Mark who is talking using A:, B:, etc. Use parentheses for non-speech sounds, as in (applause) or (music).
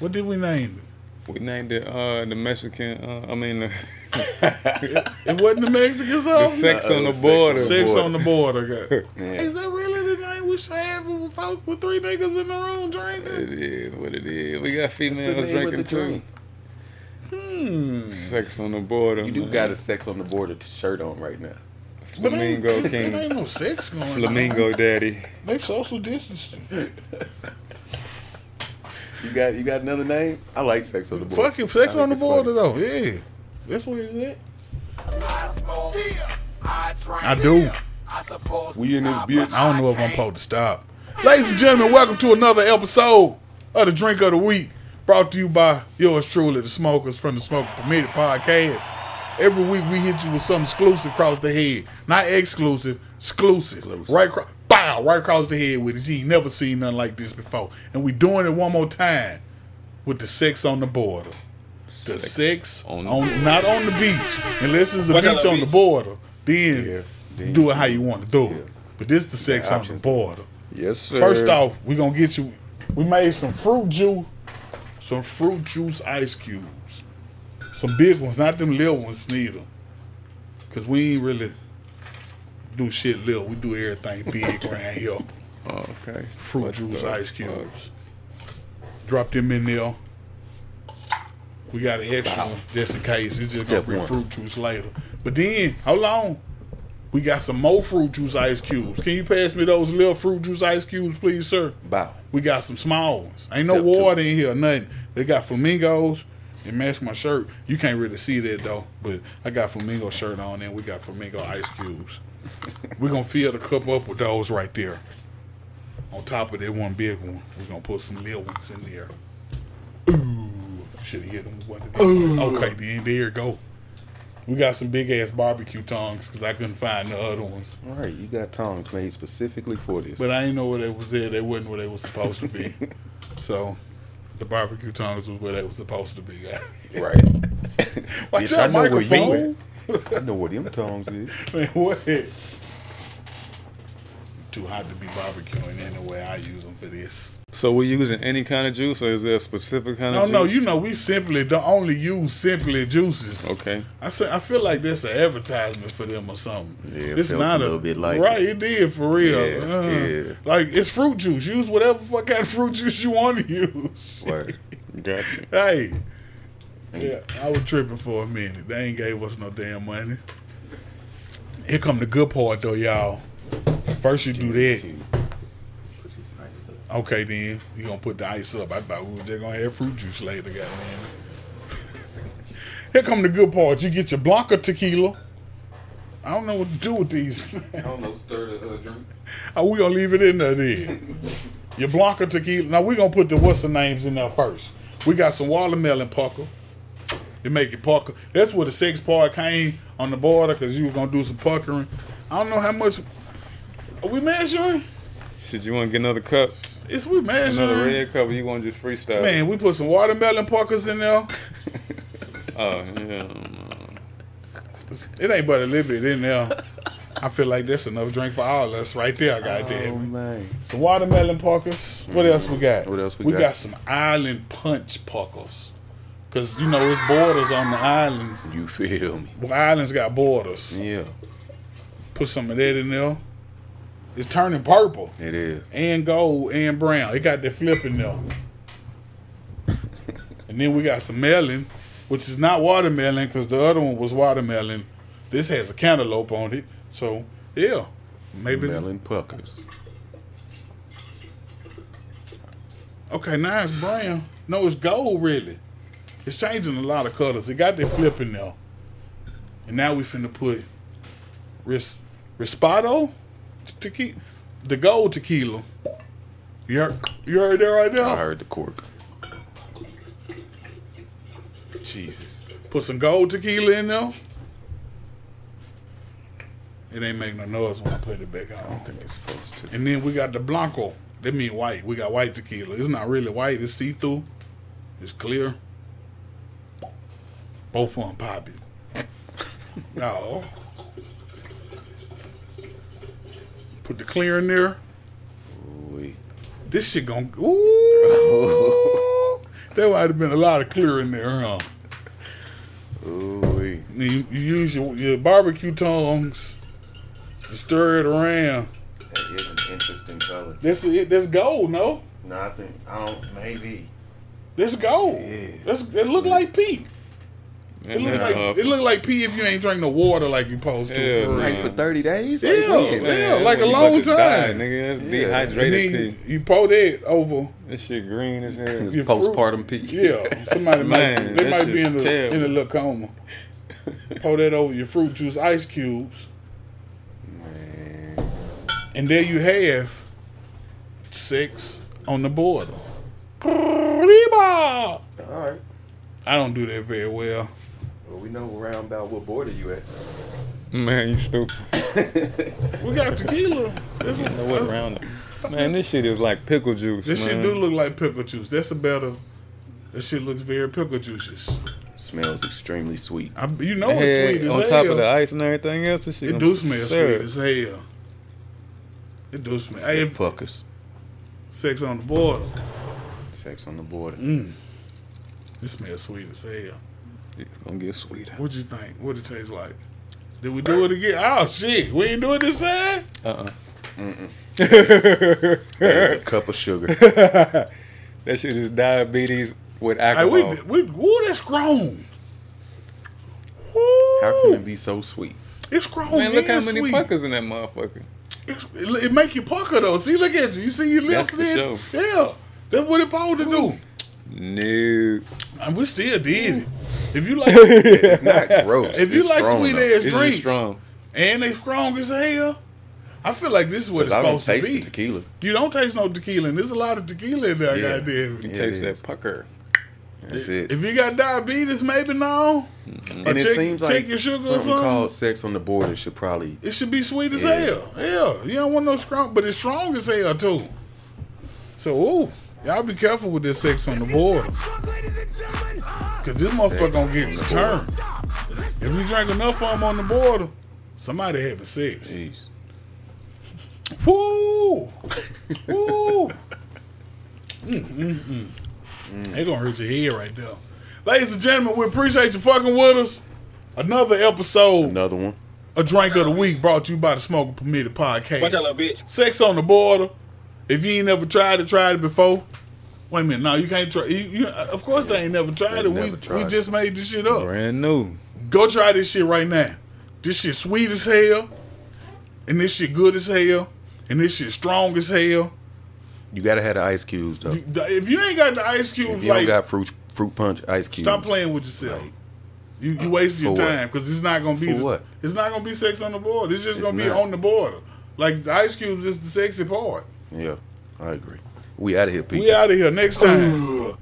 A: What did we name it?
B: We named it uh, the Mexican. Uh, I mean, (laughs) the,
A: it? It wasn't the Mexican
B: the
A: song.
B: sex
C: Uh-oh,
B: on the
C: sex
B: border.
A: Sex on the border. (laughs)
C: Yeah.
A: Is that really the name we should have with folk with three niggas in the room drinking?
B: It is what it is. We got
C: That's the
B: females drinking
C: the
B: too.
C: drink.
A: Hmm.
B: Sex on the border.
C: You do
B: man.
C: got a sex on the border shirt on right now.
A: But ain't,
B: Flamingo
A: it,
B: King.
A: ain't no sex going
B: Flamingo
A: on.
B: Daddy.
A: They social distancing. (laughs)
C: You got you got another name? I like sex on the border.
A: Fucking sex on the
C: think it's
A: border
C: funny.
A: though. Yeah. That's what it's at. I
D: I
A: do.
C: We in this bitch.
A: I don't know if I'm supposed to stop. Ladies and gentlemen, welcome to another episode of the Drink of the Week, brought to you by yours truly, the Smokers from the Smoker Permitted Podcast. Every week we hit you with something exclusive across the head, not exclusive, exclusive. Right, across, bow, right across the head with it. You ain't never seen nothing like this before, and we doing it one more time with the sex on the border. The sex,
B: on
A: on,
B: the
A: not on the beach, unless it's a
B: What's on
A: beach
B: the
A: on the border. Then
C: Yeah, then
A: do it how you want to do it.
C: Yeah.
A: But this the sex on the border.
B: Yes, sir.
A: First off, we gonna get you. We made some fruit juice, some fruit juice ice cubes, some big ones, not them little ones neither. Cause we ain't really do shit little. We do everything big around here. (laughs)
B: Oh, okay.
A: Fruit juice ice cubes. Drop them in there. We got an extra one just in case. It's just
C: Step
A: gonna be fruit juice later. But then, hold on. We got some more fruit juice ice cubes. Can you pass me those little fruit juice ice cubes, please, sir?
C: Bow.
A: We got some small ones. Ain't no
C: Step two.
A: water in here, nothing. They got flamingos. It match my shirt. You can't really see that though, but I got flamingo shirt on and we got flamingo ice cubes. (laughs) We're gonna fill the cup up with those right there. On top of that one big one, we're gonna put some little ones in there. Ooh, should have hit them with one of them. Okay, then there you go. We got some big ass barbecue tongs because I couldn't find the other ones.
C: All right, you got tongs made specifically for this.
A: But I didn't know where they was at. They wasn't where they was supposed to be. (laughs) so the barbecue tongs was where they was supposed to be.
C: right. (laughs)
A: Watch out,
C: I where you
A: microphone.
C: I know what them tongs is. (laughs)
A: Man, what? Too hot to be barbecuing anyway. I use them for this.
B: So we're using any kind of juice, or is there a specific kind
A: No,
B: of
A: no,
B: juice?
A: you know we simply don't only use simply juices.
B: Okay.
A: I say I feel like that's an advertisement for them or something.
C: Yeah, it
A: it's
C: felt
A: not
C: a little bit like
A: right.
C: it.
A: It did for real.
C: Yeah,
A: Uh,
C: yeah.
A: Like it's fruit juice. Use whatever fuck kind of fruit juice you want to (laughs) use.
C: Word.
B: Gotcha.
A: Hey. Yeah, I was tripping for a minute. They ain't gave us no damn money. Here come the good part though, y'all. First you do that.
C: Put this ice up.
A: Okay then. You gonna put the ice up. I thought we were just gonna have fruit juice later, goddamn. (laughs) Here come the good part. You get your Blanca tequila. I don't know what to do with these. (laughs)
C: I don't know, stir the uh, drink.
A: Are we gonna leave it in there then? (laughs) Your Blanca tequila. Now we gonna put the what's the names in there first. We got some watermelon pucker. They make it pucker. That's where the sex part came on the border because you were gonna do some puckering. I don't know how much. Are we measuring?
B: Shit, you want to get another cup?
A: It's we measuring?
B: Another red cup, or you want to just freestyle?
A: Man, we put some watermelon puckers in there. (laughs)
B: Oh, yeah.
A: It ain't but a little bit in there. I feel like that's enough drink for all of us right there, oh, goddamn.
C: Oh, man.
A: Some watermelon puckers. What else we got?
C: What else we
A: we
C: got?
A: got? some island punch puckers. Cause you know it's borders on the islands.
C: You feel me?
A: Well, islands got borders.
C: Yeah,
A: Put some of that in there. It's turning purple
C: it is.
A: and gold and brown. It got that flip in there. and then we got some melon, which is not watermelon because the other one was watermelon. This has a cantaloupe on it. So yeah, maybe.
C: Melon puckers.
A: Okay, now it's brown. No, it's gold really. It's changing a lot of colors. It got that flip in there. And now we finna put ris Reposado tequila, the gold tequila. You heard, you heard that right there?
C: I heard the cork.
A: Jesus. Put some gold tequila in there. It ain't making no noise when I put it back
C: I don't think it's supposed to.
A: And then we got the Blanco. That mean white. We got white tequila. It's not really white. It's see through. It's clear. Both of them popping. no. Put the clear in there.
C: Ooh-wee.
A: This shit gon' ooh. There might have been a lot of clear in there, huh?
C: Ooh,
A: You, you use your, your barbecue tongs to stir it around.
D: That is an interesting color.
A: That's it. That's gold, no?
D: No, I think I don't. Maybe.
A: That's gold.
C: Yeah.
A: That's it. Look mm. like pee. It
B: And
A: look like
B: uh,
A: it look like pee if you ain't drink the water like you supposed to.
B: Yeah,
A: for
C: Like for 30 days?
A: Yeah,
C: Like, when?
A: man. Yeah, like a long
B: about to die,
A: time.
B: nigga. That's
C: Yeah.
B: Dehydrated
A: then
B: pee.
A: you pour that over.
B: This shit green as hell.
C: It's
A: Your
C: postpartum pee.
A: Yeah, somebody
B: Man,
A: might they might be in the
B: terrible.
A: in a little coma. pour that over your fruit juice, ice cubes,
C: Man.
A: and there you have six on the border. Reba!
C: All right.
A: I don't do that very well.
C: Well, we know around about what border you at.
B: Man, you stupid. (laughs)
A: We got tequila. This,
B: know what round? Man, this shit is like pickle juice.
A: this shit do look like pickle juice. That's a better. That shit looks very pickle juices.
C: Smells extremely sweet.
A: I, you know it's
B: had-
A: sweet as
B: on
A: hell.
B: top of the ice and everything else. This shit
A: it
B: gonna
A: do smell
B: syrup.
A: sweet as hell. It do smell. Hey,
C: Hey, fuckers.
A: sex on the border.
C: Sex on the border.
A: Mm. It smells sweet as hell.
B: It's gonna get sweeter.
A: What you think? What it tastes like? Did we do it again? Oh shit, we ain't do it this time.
B: Uh
C: That is a cup of sugar.
B: uh (laughs) That shit is diabetes with
A: Hey,
B: alcohol.
A: we we woo, that's grown.
C: How can
A: Woo,
C: it be so sweet?
A: it's grown.
B: Man, look how many
A: sweet.
B: puckers in that motherfucker.
A: It's, it, it make you pucker though. See, look at you. You see your lips
B: That's for
A: then? Yeah, that's what it supposed to do.
B: No.
A: And we still did it. If you like, (laughs)
C: It's not gross.
A: if you
C: It's
A: like sweet
C: though.
A: ass
B: It's
A: drinks
B: strong.
A: and they strong as hell, I feel like this is what it's
C: I
A: supposed
C: taste
A: to be.
C: the tequila.
A: You don't taste no tequila, and there's a lot of tequila in there.
C: Yeah.
A: Goddamn.
B: You
C: Yeah,
B: taste that pucker.
C: That's it.
A: If you got diabetes, maybe no. Mm-hmm. Or
C: and it
A: check,
C: seems
A: check
C: like
A: your sugar or
C: something
A: something.
C: called sex on the border should probably.
A: it should be sweet as
C: Yeah.
A: hell. Yeah, you don't want no strong, but it's strong as hell too. So, ooh, y'all be careful with this sex on the border, cause this motherfucker gonna get
C: on the
A: turned. If you drink enough of them on the border, somebody having sex.
C: Jeez.
A: Woo! (laughs) Woo! mm, mm, mm. They gonna hurt your head right there. Ladies and gentlemen, we appreciate you fucking with us. Another episode
C: Another one.
A: a Drink of the Week brought to you by the Smoking Permitted Podcast.
E: Watch out, little bitch.
A: Sex on the border. If you ain't never tried it, tried it before. Wait a minute, no, you can't try. You, you, uh, of course, they ain't never tried
C: They
A: it. We,
C: tried
A: we
C: it.
A: just made this shit up.
B: Brand new.
A: Go try this shit right now. This shit sweet as hell, and this shit good as hell, and this shit strong as hell.
C: You gotta have the ice cubes though.
A: You- If you ain't got the ice cubes,
C: If you
A: like
C: don't got fruit fruit punch ice cubes,
A: stop playing with yourself. You you wasting your time because it's not gonna be.
C: For what?
A: It's not gonna be sex on the board. It's just
C: It's
A: gonna be on the border. Like the ice cubes is the sexy part.
C: Yeah, I agree. We out of here, people.
A: We out of here next time.